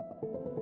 you